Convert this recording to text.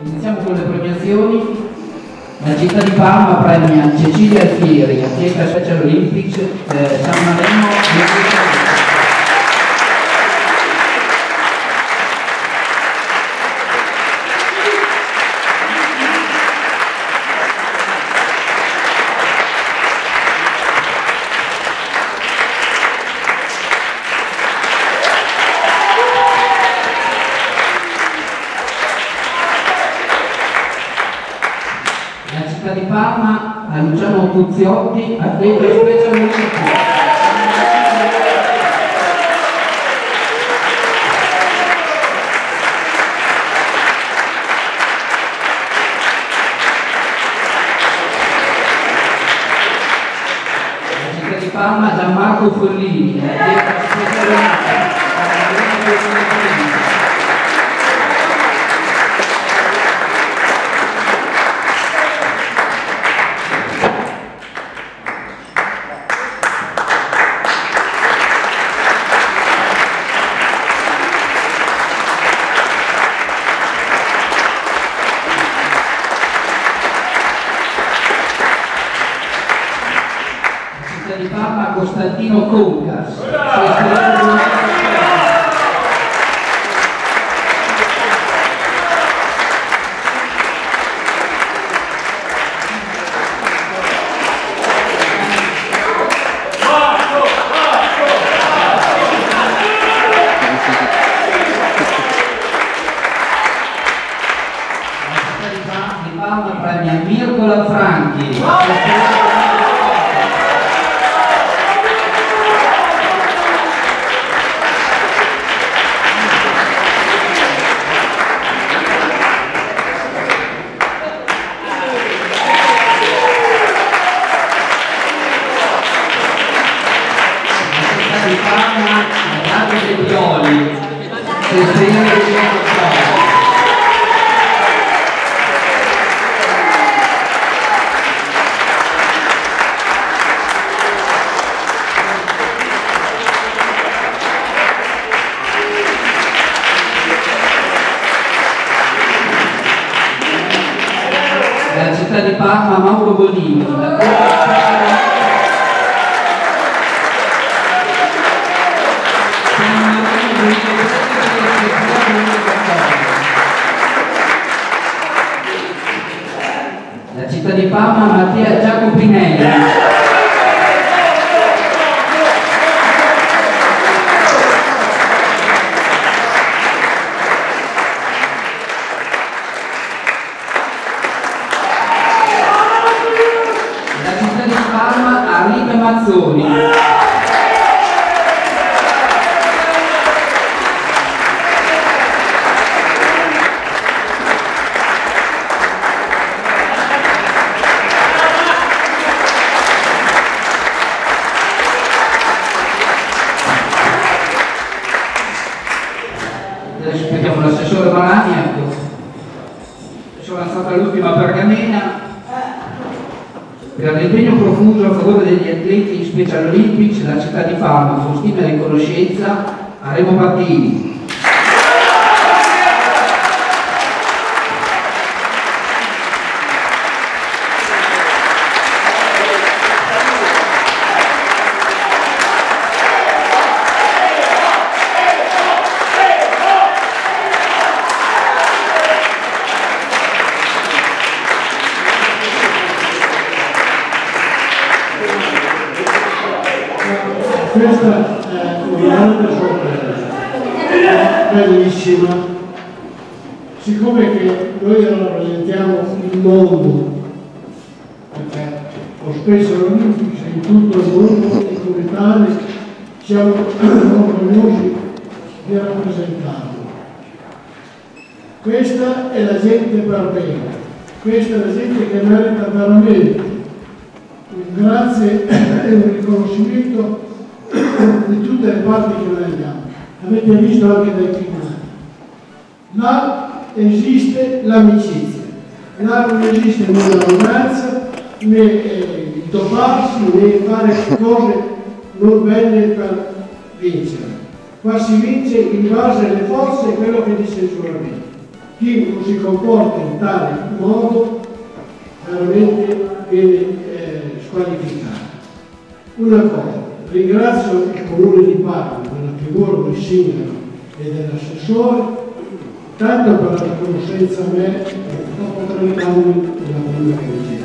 Iniziamo con le premiazioni. La città di Parma premia Cecilia Alfieri, atleta Special Olympics, eh, San Marino 2020. La città di Parma a Luciano Tuzziotti, atleta Special Olympics. La città di Parma Gianmarco Follini, città di Parma Costantino Concas. Di Pa- di Parma premia Mirko Lanfranchi. Testimone di Pioli. La città di Parma, Mauro Bonini. La La di Parma, Mattia Giacopinelli. La città di Parma, Arriva Mazzoni. L'assessore Marani, ecco. È stata l'ultima pergamena per l'impegno profuso a favore degli atleti Special Olympics la città di Parma, con stima e riconoscenza a Remo Partini. Questa è un'altra sorpresa, bellissima. Siccome che noi rappresentiamo il mondo, perché ho spesso olimpici in tutto il mondo e come tali siamo orgogliosi di rappresentarlo. Questa è la gente bene, questa è la gente che merita veramente un grazie e un riconoscimento di tutte le parti che noi abbiamo. Avete visto anche dai filmati. Là esiste l'amicizia, là non esiste né l'arroganza, né eh, il doparsi, né fare cose non belle per vincere. Qua si vince in base alle forze e quello che dice il giuramento. chi non si comporta in tale modo veramente viene eh, squalificato. Una cosa, Ringrazio il Comune di Parma la figura del sindaco e dell'assessore, tanto per la conoscenza a me dopo 30 anni della prima politica.